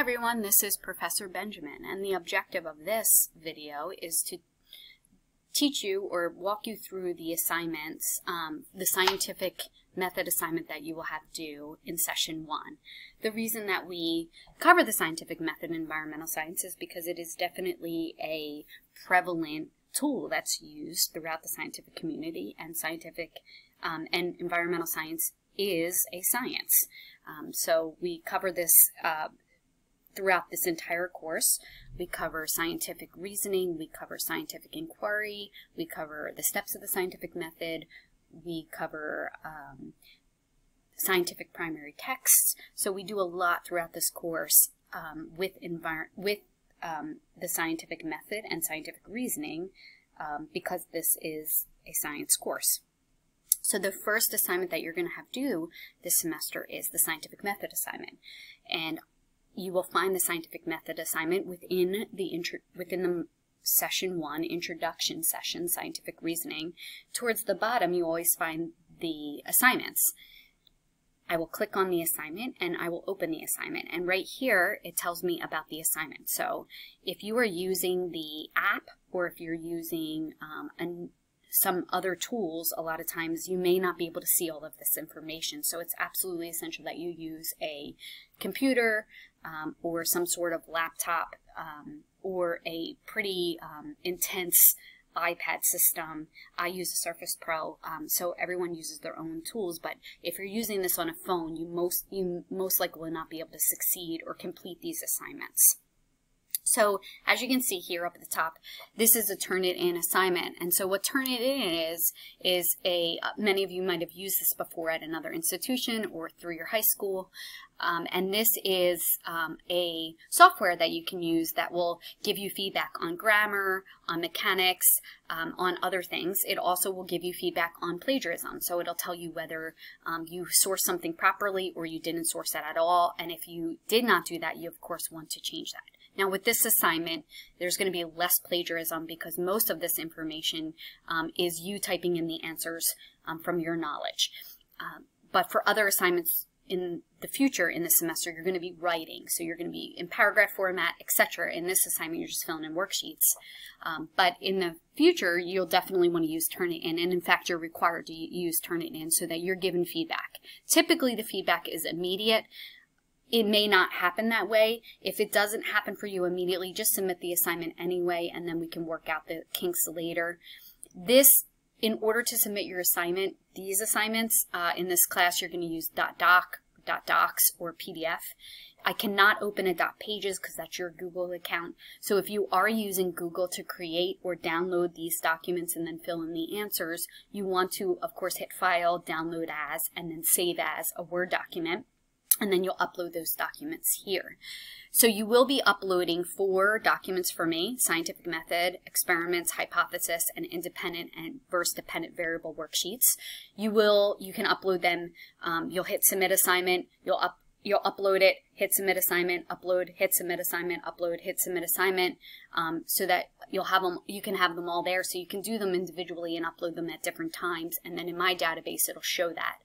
Everyone, this is Professor Benjamin and the objective of this video is to teach you or walk you through the assignments, um, the scientific method assignment that you will have due in session one. The reason that we cover the scientific method in environmental science is because it is definitely a prevalent tool that's used throughout the scientific community and scientific um, and environmental science is a science. Um, so we cover this uh, throughout this entire course. We cover scientific reasoning, we cover scientific inquiry, we cover the steps of the scientific method, we cover um, scientific primary texts. So we do a lot throughout this course um, with, with um, the scientific method and scientific reasoning um, because this is a science course. So the first assignment that you're going to have due this semester is the scientific method assignment. And you will find the scientific method assignment within the within the session one introduction session scientific reasoning. Towards the bottom you always find the assignments. I will click on the assignment and I will open the assignment. And right here it tells me about the assignment. So if you are using the app or if you're using um, a some other tools, a lot of times you may not be able to see all of this information. So it's absolutely essential that you use a computer um, or some sort of laptop um, or a pretty um, intense iPad system. I use a Surface Pro, um, so everyone uses their own tools. But if you're using this on a phone, you most you most likely will not be able to succeed or complete these assignments. So as you can see here up at the top, this is a Turnitin assignment. And so what Turnitin is, is a, uh, many of you might have used this before at another institution or through your high school. Um, and this is um, a software that you can use that will give you feedback on grammar, on mechanics, um, on other things. It also will give you feedback on plagiarism. So it'll tell you whether um, you source something properly or you didn't source that at all. And if you did not do that, you of course want to change that. Now with this assignment, there's going to be less plagiarism because most of this information um, is you typing in the answers um, from your knowledge. Um, but for other assignments in the future in the semester, you're going to be writing. So you're going to be in paragraph format, etc. In this assignment, you're just filling in worksheets. Um, but in the future, you'll definitely want to use Turnitin. And in fact, you're required to use Turnitin so that you're given feedback. Typically, the feedback is immediate it may not happen that way. If it doesn't happen for you immediately, just submit the assignment anyway, and then we can work out the kinks later. This, in order to submit your assignment, these assignments, uh, in this class, you're going to use .doc, .docs, or PDF. I cannot open a .pages because that's your Google account. So if you are using Google to create or download these documents and then fill in the answers, you want to, of course, hit File, Download As, and then Save As a Word document and then you'll upload those documents here. So you will be uploading four documents for me, scientific method, experiments, hypothesis, and independent and verse dependent variable worksheets. You will, you can upload them, um, you'll hit submit assignment, you'll up, you'll upload it, hit submit assignment, upload, hit submit assignment, upload, hit submit assignment, um, so that you'll have them, you can have them all there, so you can do them individually and upload them at different times, and then in my database it'll show that.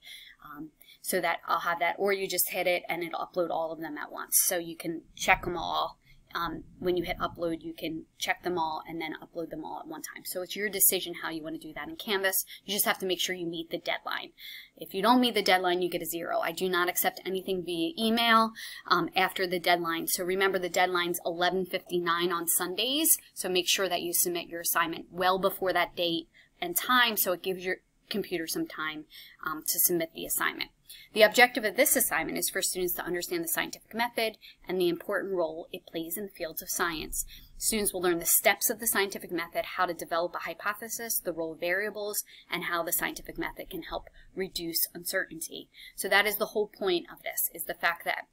Um, so that I'll have that, or you just hit it and it'll upload all of them at once. So you can check them all. Um, when you hit upload, you can check them all and then upload them all at one time. So it's your decision how you want to do that in Canvas. You just have to make sure you meet the deadline. If you don't meet the deadline, you get a zero. I do not accept anything via email um, after the deadline. So remember the deadline's 11.59 on Sundays. So make sure that you submit your assignment well before that date and time so it gives your computer some time um, to submit the assignment. The objective of this assignment is for students to understand the scientific method and the important role it plays in the fields of science. Students will learn the steps of the scientific method, how to develop a hypothesis, the role of variables, and how the scientific method can help reduce uncertainty. So that is the whole point of this, is the fact that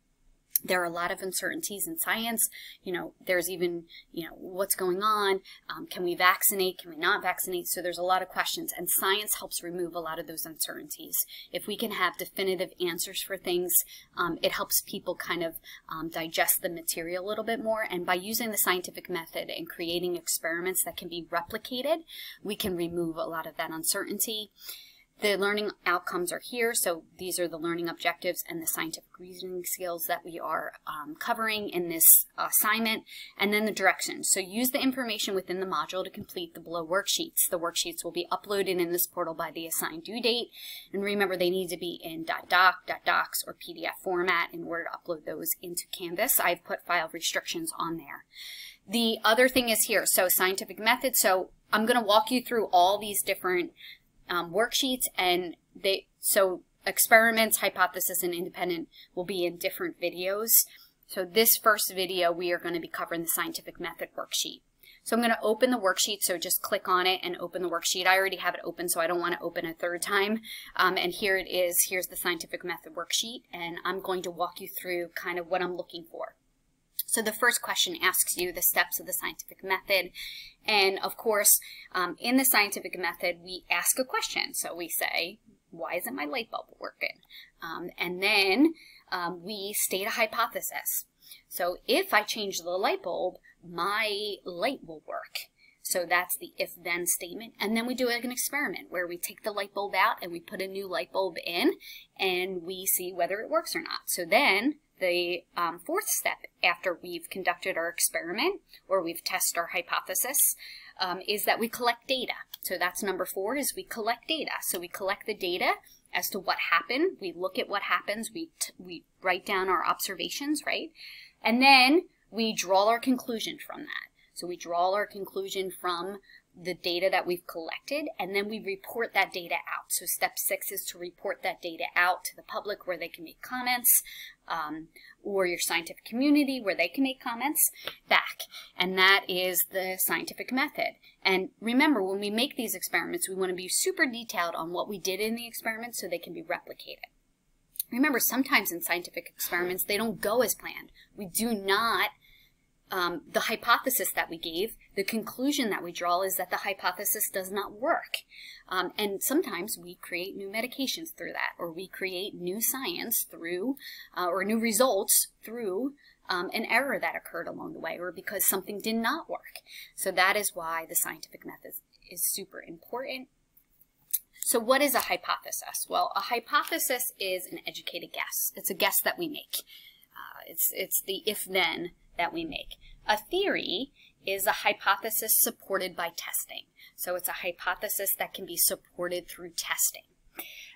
there are a lot of uncertainties in science. You know, there's even, you know, what's going on? Um, can we vaccinate? Can we not vaccinate? So there's a lot of questions, and science helps remove a lot of those uncertainties. If we can have definitive answers for things, um, it helps people kind of um, digest the material a little bit more. And by using the scientific method and creating experiments that can be replicated, we can remove a lot of that uncertainty. The learning outcomes are here. So these are the learning objectives and the scientific reasoning skills that we are um, covering in this assignment. And then the directions. So use the information within the module to complete the below worksheets. The worksheets will be uploaded in this portal by the assigned due date. And remember, they need to be in .doc, .docs, or PDF format in order to upload those into Canvas. I've put file restrictions on there. The other thing is here, so scientific method. So I'm going to walk you through all these different um, worksheets and they so experiments, hypothesis, and independent will be in different videos. So this first video, we are going to be covering the scientific method worksheet. So I'm going to open the worksheet, so just click on it and open the worksheet. I already have it open, so I don't want to open a third time. Um, and here it is. Here's the scientific method worksheet, and I'm going to walk you through kind of what I'm looking for. So the first question asks you the steps of the scientific method. And of course, um, in the scientific method, we ask a question. So we say, why isn't my light bulb working? Um, and then um, we state a hypothesis. So if I change the light bulb, my light will work. So that's the if-then statement. And then we do like an experiment where we take the light bulb out and we put a new light bulb in and we see whether it works or not. So then the um, fourth step after we've conducted our experiment or we've tested our hypothesis um, is that we collect data. So that's number four is we collect data. So we collect the data as to what happened. We look at what happens. We, we write down our observations, right? And then we draw our conclusion from that. So we draw our conclusion from the data that we've collected and then we report that data out. So step six is to report that data out to the public where they can make comments um, or your scientific community where they can make comments back. And that is the scientific method. And remember, when we make these experiments, we want to be super detailed on what we did in the experiment so they can be replicated. Remember, sometimes in scientific experiments, they don't go as planned. We do not um, the hypothesis that we gave, the conclusion that we draw is that the hypothesis does not work. Um, and sometimes we create new medications through that, or we create new science through, uh, or new results through um, an error that occurred along the way, or because something did not work. So that is why the scientific method is super important. So what is a hypothesis? Well, a hypothesis is an educated guess. It's a guess that we make. Uh, it's, it's the if-then that we make. A theory is a hypothesis supported by testing. So it's a hypothesis that can be supported through testing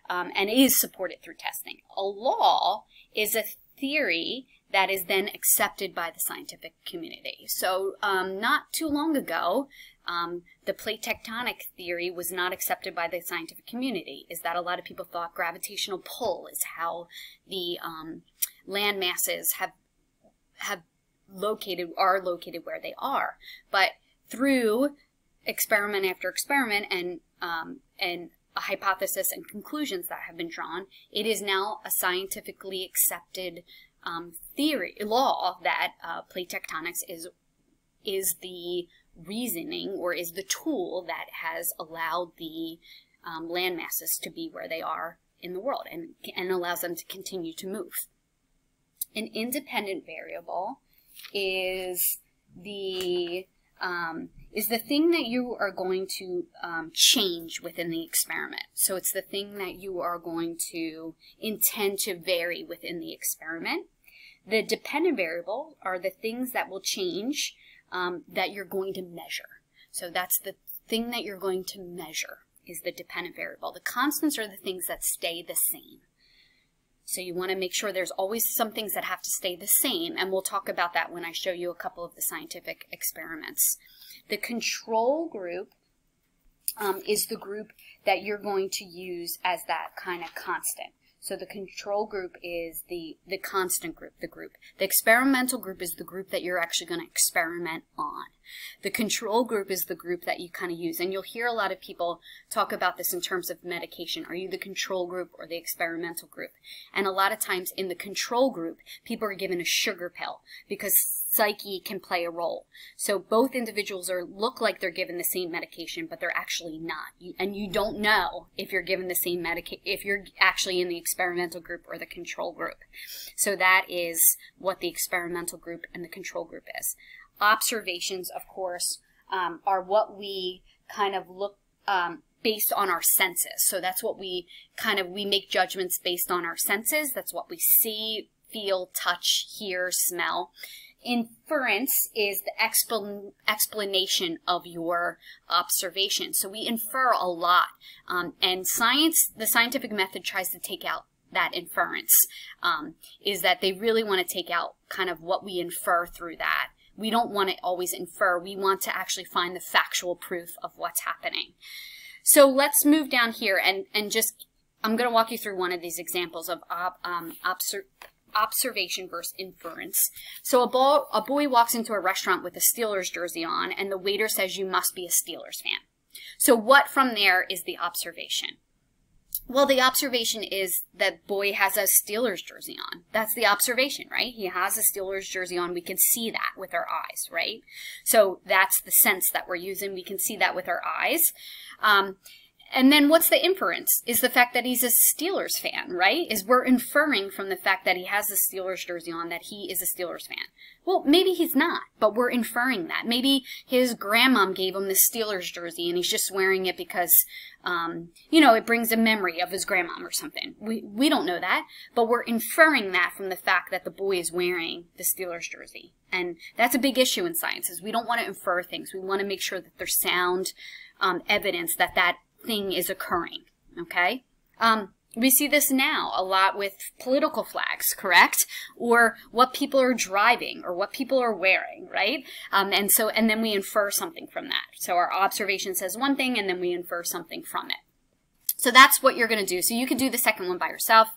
um, and is supported through testing. A law is a theory that is then accepted by the scientific community. So um, not too long ago, um, the plate tectonic theory was not accepted by the scientific community. Is that a lot of people thought gravitational pull is how the um, land masses have have located are located where they are. But through experiment after experiment and um, and a hypothesis and conclusions that have been drawn, it is now a scientifically accepted um, theory law that uh, plate tectonics is is the reasoning or is the tool that has allowed the um, land masses to be where they are in the world and, and allows them to continue to move. An independent variable is the um, is the thing that you are going to um, change within the experiment. So it's the thing that you are going to intend to vary within the experiment. The dependent variable are the things that will change um, that you're going to measure. So that's the thing that you're going to measure is the dependent variable. The constants are the things that stay the same. So you want to make sure there's always some things that have to stay the same, and we'll talk about that when I show you a couple of the scientific experiments. The control group um, is the group that you're going to use as that kind of constant. So the control group is the, the constant group, the group. The experimental group is the group that you're actually going to experiment on. The control group is the group that you kind of use. And you'll hear a lot of people talk about this in terms of medication. Are you the control group or the experimental group? And a lot of times in the control group, people are given a sugar pill because psyche can play a role. So both individuals are look like they're given the same medication, but they're actually not. And you don't know if you're given the same medication, if you're actually in the experimental group or the control group. So that is what the experimental group and the control group is. Observations, of course, um, are what we kind of look um, based on our senses. So that's what we kind of, we make judgments based on our senses. That's what we see, feel, touch, hear, smell. Inference is the expl explanation of your observation. So we infer a lot. Um, and science, the scientific method tries to take out that inference, um, is that they really want to take out kind of what we infer through that. We don't want to always infer. We want to actually find the factual proof of what's happening. So let's move down here and, and just, I'm going to walk you through one of these examples of um, observation versus inference. So a, ball, a boy walks into a restaurant with a Steelers jersey on, and the waiter says, you must be a Steelers fan. So what from there is the observation? Well, the observation is that boy has a Steelers jersey on. That's the observation, right? He has a Steelers jersey on. We can see that with our eyes, right? So that's the sense that we're using. We can see that with our eyes. Um, and then what's the inference? Is the fact that he's a Steelers fan, right? Is we're inferring from the fact that he has a Steelers jersey on that he is a Steelers fan. Well, maybe he's not, but we're inferring that. Maybe his grandmom gave him the Steelers jersey and he's just wearing it because, um, you know, it brings a memory of his grandmom or something. We, we don't know that, but we're inferring that from the fact that the boy is wearing the Steelers jersey. And that's a big issue in science is we don't want to infer things. We want to make sure that there's sound um, evidence that that thing is occurring, okay? Um, we see this now a lot with political flags, correct? Or what people are driving or what people are wearing, right? Um, and so, and then we infer something from that. So our observation says one thing and then we infer something from it. So that's what you're going to do. So you could do the second one by yourself.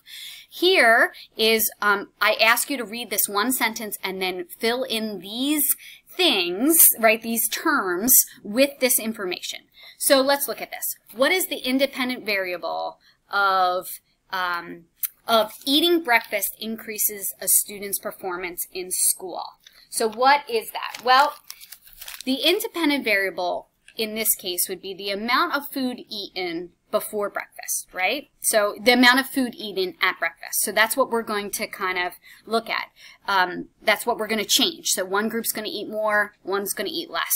Here is, um, I ask you to read this one sentence and then fill in these things, right, these terms with this information. So let's look at this. What is the independent variable of, um, of eating breakfast increases a student's performance in school? So what is that? Well, the independent variable in this case would be the amount of food eaten before breakfast, right? So the amount of food eaten at breakfast. So that's what we're going to kind of look at. Um, that's what we're going to change. So one group's going to eat more, one's going to eat less.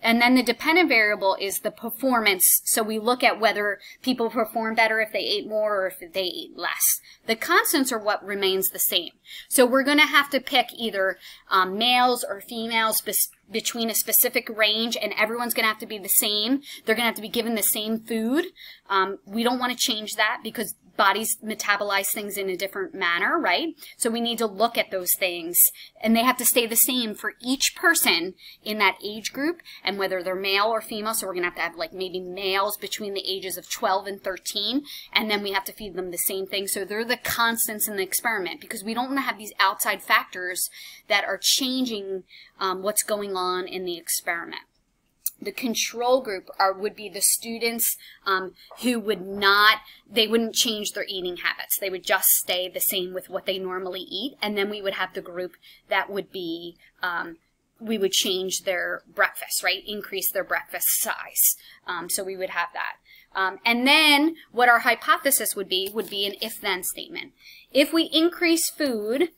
And then the dependent variable is the performance. So we look at whether people perform better if they ate more or if they eat less. The constants are what remains the same. So we're going to have to pick either um, males or females between a specific range and everyone's going to have to be the same. They're going to have to be given the same food. Um, we don't want to change that because bodies metabolize things in a different manner, right? So we need to look at those things and they have to stay the same for each person in that age group and whether they're male or female. So we're going to have to have like maybe males between the ages of 12 and 13 and then we have to feed them the same thing. So they're the constants in the experiment because we don't want to have these outside factors that are changing um, what's going on in the experiment the control group are would be the students um, who would not they wouldn't change their eating habits. They would just stay the same with what they normally eat. And then we would have the group that would be um, we would change their breakfast right? Increase their breakfast size. Um, so we would have that. Um, and then what our hypothesis would be would be an if-then statement. If we increase food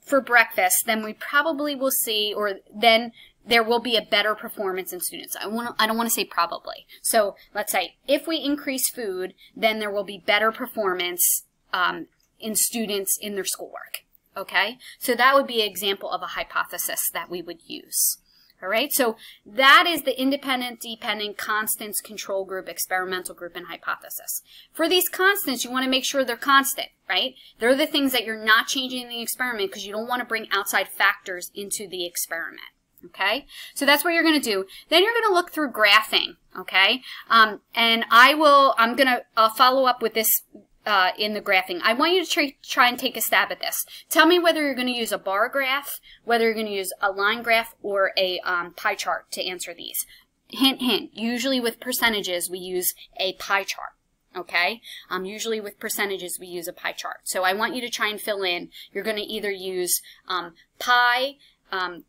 for breakfast, then we probably will see, or then there will be a better performance in students. I want I don't want to say probably. So let's say if we increase food, then there will be better performance um, in students in their schoolwork. Okay, so that would be an example of a hypothesis that we would use. All right, so that is the independent, dependent, constants, control group, experimental group, and hypothesis. For these constants, you want to make sure they're constant, right? They're the things that you're not changing in the experiment because you don't want to bring outside factors into the experiment. Okay, so that's what you're going to do. Then you're going to look through graphing. Okay, um, and I will. I'm going to uh, follow up with this uh, in the graphing. I want you to try, try and take a stab at this. Tell me whether you're going to use a bar graph, whether you're going to use a line graph, or a um, pie chart to answer these. Hint, hint. Usually with percentages, we use a pie chart. Okay? Um, usually with percentages, we use a pie chart. So I want you to try and fill in. You're going to either use um, pie, um,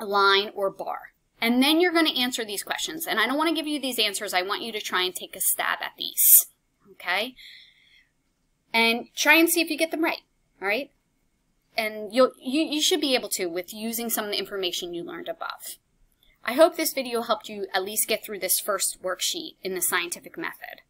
line, or bar. And then you're going to answer these questions. And I don't want to give you these answers. I want you to try and take a stab at these. Okay? And try and see if you get them right. All right? And you'll, you, you should be able to with using some of the information you learned above. I hope this video helped you at least get through this first worksheet in the scientific method.